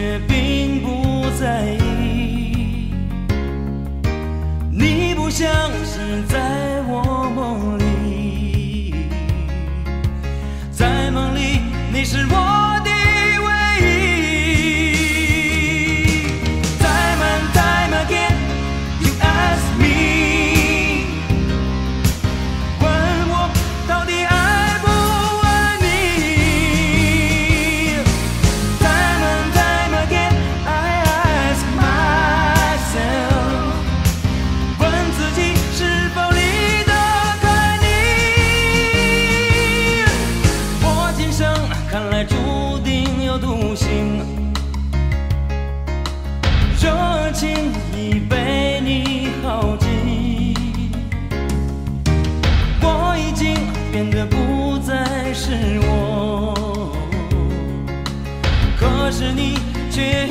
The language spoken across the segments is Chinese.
却并不在意。你不像是在看来注定有独行。热情已被你耗尽，我已经变得不再是我，可是你却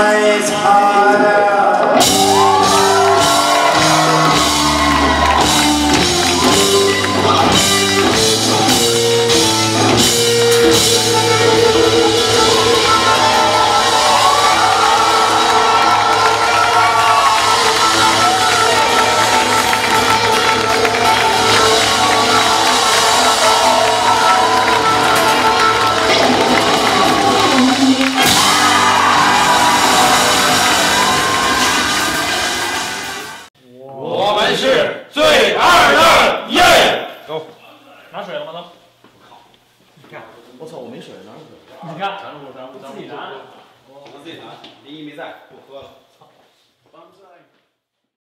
eyes are 是最二的耶！走拿水了吗？都？我操，我没水，哪有水？你看，咱自己拿。我自己拿，林一没在，不喝了。